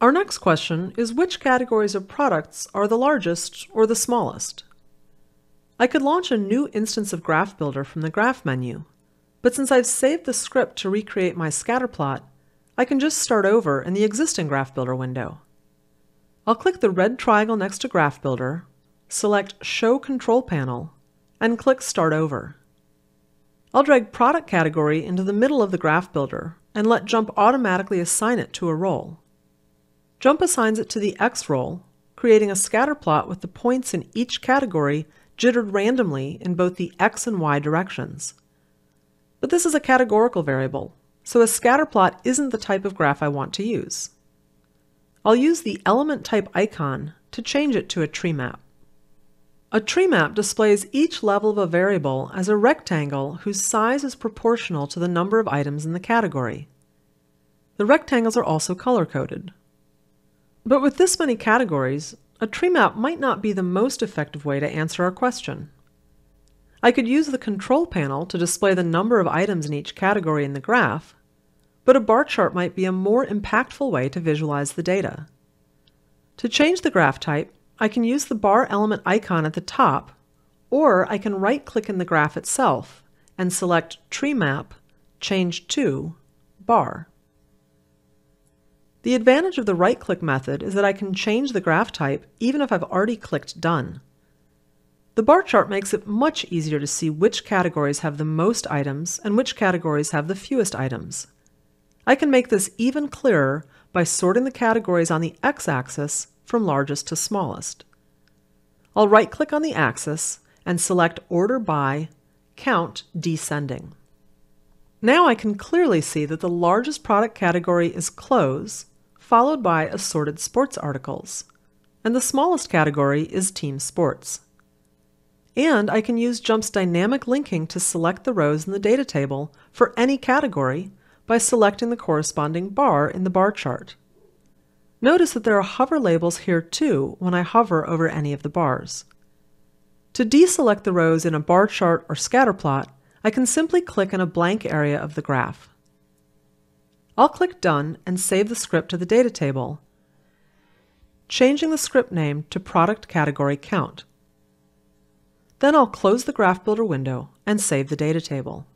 Our next question is which categories of products are the largest or the smallest? I could launch a new instance of Graph Builder from the Graph menu, but since I've saved the script to recreate my scatterplot, I can just start over in the existing Graph Builder window. I'll click the red triangle next to Graph Builder, select Show Control Panel, and click Start Over. I'll drag Product category into the middle of the Graph Builder and let JMP automatically assign it to a role. JMP assigns it to the X role, creating a scatter plot with the points in each category jittered randomly in both the X and Y directions. But this is a categorical variable, so a scatter plot isn't the type of graph I want to use. I'll use the element type icon to change it to a tree map. A tree map displays each level of a variable as a rectangle whose size is proportional to the number of items in the category. The rectangles are also color-coded. But with this many categories, a tree map might not be the most effective way to answer our question. I could use the control panel to display the number of items in each category in the graph, but a bar chart might be a more impactful way to visualize the data. To change the graph type, I can use the bar element icon at the top, or I can right-click in the graph itself and select Tree Map, Change to Bar. The advantage of the right-click method is that I can change the graph type even if I've already clicked Done. The bar chart makes it much easier to see which categories have the most items and which categories have the fewest items. I can make this even clearer by sorting the categories on the x-axis from largest to smallest. I'll right-click on the axis and select Order by Count Descending. Now I can clearly see that the largest product category is Clothes, followed by Assorted Sports Articles, and the smallest category is Team Sports. And I can use JMP's dynamic linking to select the rows in the data table for any category by selecting the corresponding bar in the bar chart. Notice that there are hover labels here too when I hover over any of the bars. To deselect the rows in a bar chart or scatter plot, I can simply click in a blank area of the graph. I'll click Done and save the script to the data table, changing the script name to Product Category Count. Then I'll close the Graph Builder window and save the data table.